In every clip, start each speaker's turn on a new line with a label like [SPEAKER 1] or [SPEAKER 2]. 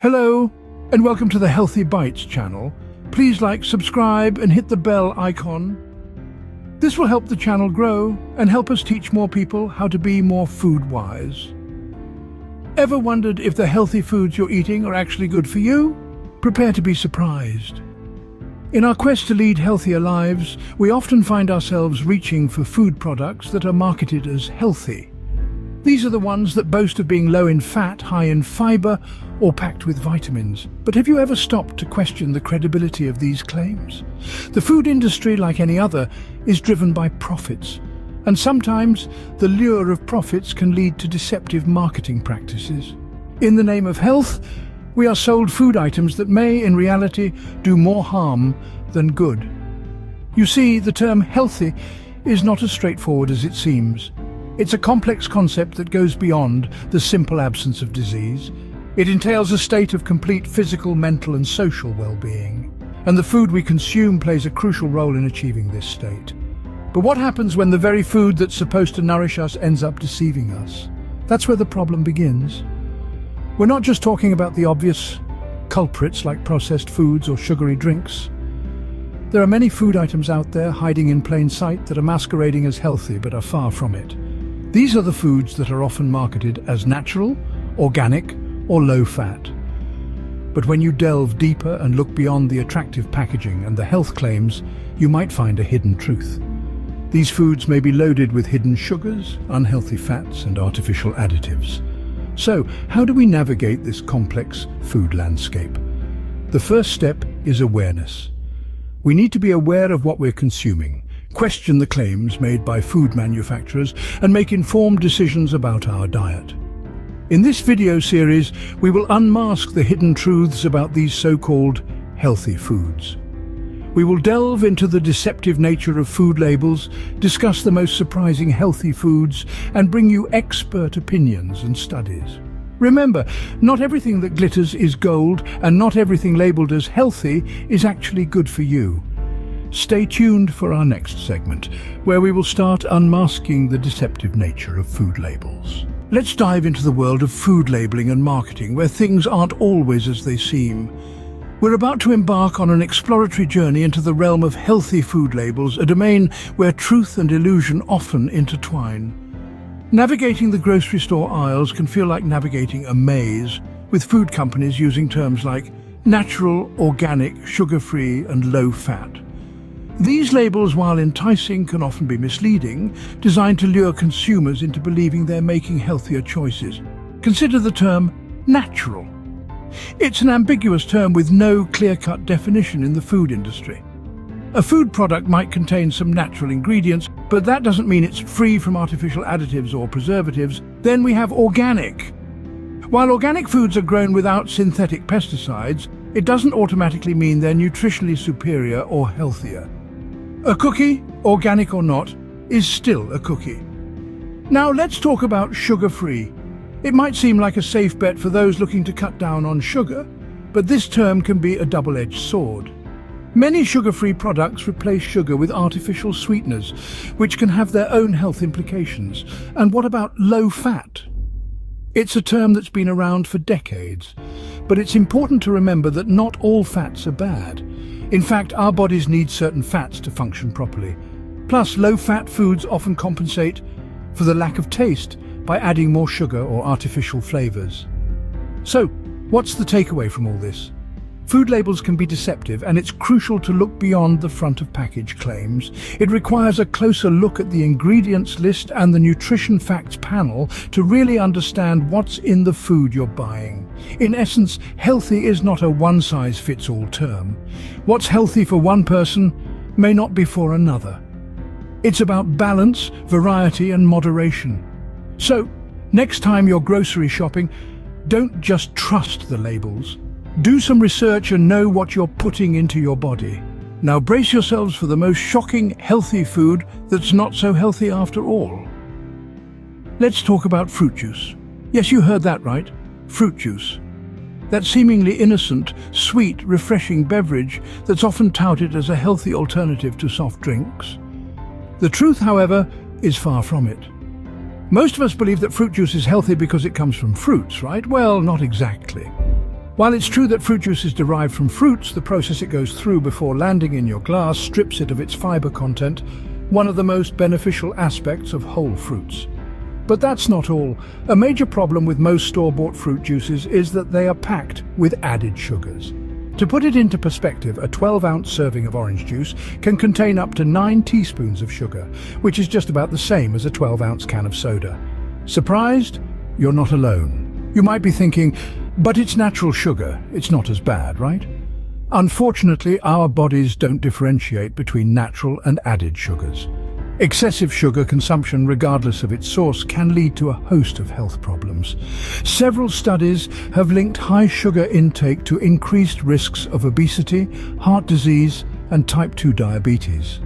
[SPEAKER 1] Hello, and welcome to the Healthy Bites channel. Please like, subscribe, and hit the bell icon. This will help the channel grow and help us teach more people how to be more food-wise. Ever wondered if the healthy foods you're eating are actually good for you? Prepare to be surprised. In our quest to lead healthier lives, we often find ourselves reaching for food products that are marketed as healthy. These are the ones that boast of being low in fat, high in fibre, or packed with vitamins. But have you ever stopped to question the credibility of these claims? The food industry, like any other, is driven by profits. And sometimes the lure of profits can lead to deceptive marketing practices. In the name of health, we are sold food items that may, in reality, do more harm than good. You see, the term healthy is not as straightforward as it seems. It's a complex concept that goes beyond the simple absence of disease. It entails a state of complete physical, mental and social well-being. And the food we consume plays a crucial role in achieving this state. But what happens when the very food that's supposed to nourish us ends up deceiving us? That's where the problem begins. We're not just talking about the obvious culprits like processed foods or sugary drinks. There are many food items out there hiding in plain sight that are masquerading as healthy but are far from it. These are the foods that are often marketed as natural, organic or low-fat. But when you delve deeper and look beyond the attractive packaging and the health claims, you might find a hidden truth. These foods may be loaded with hidden sugars, unhealthy fats and artificial additives. So, how do we navigate this complex food landscape? The first step is awareness. We need to be aware of what we're consuming, question the claims made by food manufacturers and make informed decisions about our diet. In this video series, we will unmask the hidden truths about these so-called healthy foods. We will delve into the deceptive nature of food labels, discuss the most surprising healthy foods, and bring you expert opinions and studies. Remember, not everything that glitters is gold, and not everything labelled as healthy is actually good for you. Stay tuned for our next segment, where we will start unmasking the deceptive nature of food labels. Let's dive into the world of food labeling and marketing, where things aren't always as they seem. We're about to embark on an exploratory journey into the realm of healthy food labels, a domain where truth and illusion often intertwine. Navigating the grocery store aisles can feel like navigating a maze, with food companies using terms like natural, organic, sugar-free and low-fat. These labels, while enticing, can often be misleading, designed to lure consumers into believing they're making healthier choices. Consider the term natural. It's an ambiguous term with no clear-cut definition in the food industry. A food product might contain some natural ingredients, but that doesn't mean it's free from artificial additives or preservatives. Then we have organic. While organic foods are grown without synthetic pesticides, it doesn't automatically mean they're nutritionally superior or healthier. A cookie, organic or not, is still a cookie. Now let's talk about sugar-free. It might seem like a safe bet for those looking to cut down on sugar, but this term can be a double-edged sword. Many sugar-free products replace sugar with artificial sweeteners, which can have their own health implications. And what about low-fat? It's a term that's been around for decades, but it's important to remember that not all fats are bad. In fact, our bodies need certain fats to function properly. Plus, low-fat foods often compensate for the lack of taste by adding more sugar or artificial flavours. So, what's the takeaway from all this? Food labels can be deceptive and it's crucial to look beyond the front of package claims. It requires a closer look at the ingredients list and the nutrition facts panel to really understand what's in the food you're buying. In essence, healthy is not a one-size-fits-all term. What's healthy for one person may not be for another. It's about balance, variety and moderation. So, next time you're grocery shopping, don't just trust the labels. Do some research and know what you're putting into your body. Now brace yourselves for the most shocking healthy food that's not so healthy after all. Let's talk about fruit juice. Yes, you heard that right. Fruit juice. That seemingly innocent, sweet, refreshing beverage that's often touted as a healthy alternative to soft drinks. The truth, however, is far from it. Most of us believe that fruit juice is healthy because it comes from fruits, right? Well, not exactly. While it's true that fruit juice is derived from fruits, the process it goes through before landing in your glass strips it of its fiber content, one of the most beneficial aspects of whole fruits. But that's not all. A major problem with most store-bought fruit juices is that they are packed with added sugars. To put it into perspective, a 12-ounce serving of orange juice can contain up to 9 teaspoons of sugar, which is just about the same as a 12-ounce can of soda. Surprised? You're not alone. You might be thinking, but it's natural sugar, it's not as bad, right? Unfortunately, our bodies don't differentiate between natural and added sugars. Excessive sugar consumption, regardless of its source, can lead to a host of health problems. Several studies have linked high sugar intake to increased risks of obesity, heart disease and type 2 diabetes.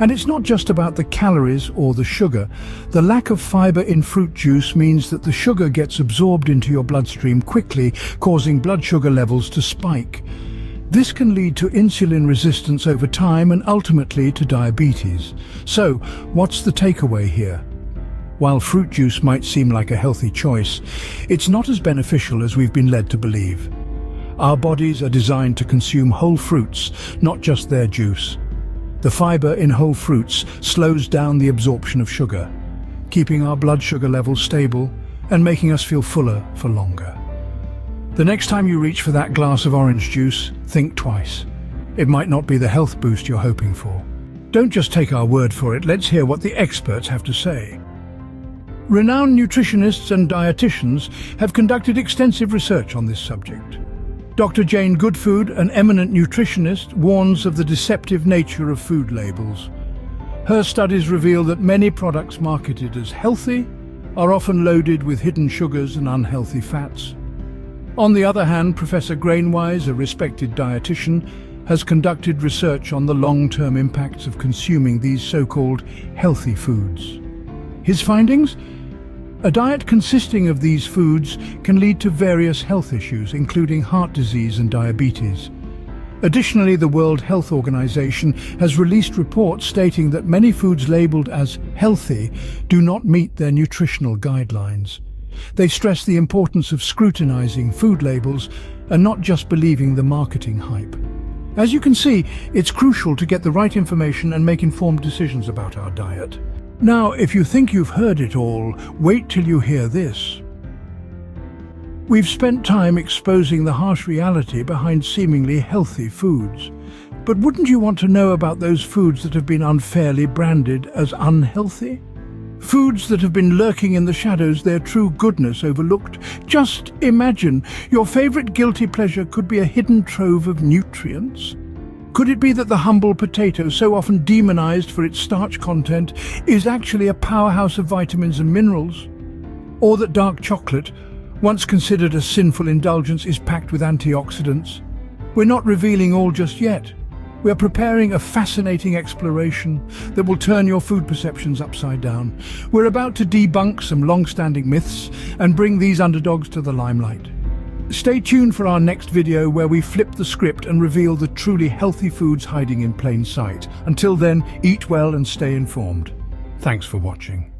[SPEAKER 1] And it's not just about the calories or the sugar. The lack of fiber in fruit juice means that the sugar gets absorbed into your bloodstream quickly, causing blood sugar levels to spike. This can lead to insulin resistance over time and ultimately to diabetes. So, what's the takeaway here? While fruit juice might seem like a healthy choice, it's not as beneficial as we've been led to believe. Our bodies are designed to consume whole fruits, not just their juice. The fiber in whole fruits slows down the absorption of sugar, keeping our blood sugar levels stable and making us feel fuller for longer. The next time you reach for that glass of orange juice, think twice. It might not be the health boost you're hoping for. Don't just take our word for it, let's hear what the experts have to say. Renowned nutritionists and dietitians have conducted extensive research on this subject. Dr. Jane Goodfood, an eminent nutritionist, warns of the deceptive nature of food labels. Her studies reveal that many products marketed as healthy are often loaded with hidden sugars and unhealthy fats. On the other hand, Professor Grainwise, a respected dietitian, has conducted research on the long-term impacts of consuming these so-called healthy foods. His findings? A diet consisting of these foods can lead to various health issues, including heart disease and diabetes. Additionally, the World Health Organization has released reports stating that many foods labeled as healthy do not meet their nutritional guidelines. They stress the importance of scrutinizing food labels and not just believing the marketing hype. As you can see, it's crucial to get the right information and make informed decisions about our diet. Now, if you think you've heard it all, wait till you hear this. We've spent time exposing the harsh reality behind seemingly healthy foods. But wouldn't you want to know about those foods that have been unfairly branded as unhealthy? Foods that have been lurking in the shadows, their true goodness overlooked. Just imagine, your favourite guilty pleasure could be a hidden trove of nutrients. Could it be that the humble potato, so often demonized for its starch content, is actually a powerhouse of vitamins and minerals? Or that dark chocolate, once considered a sinful indulgence, is packed with antioxidants? We're not revealing all just yet. We're preparing a fascinating exploration that will turn your food perceptions upside down. We're about to debunk some long-standing myths and bring these underdogs to the limelight. Stay tuned for our next video where we flip the script and reveal the truly healthy foods hiding in plain sight. Until then, eat well and stay informed. Thanks for watching.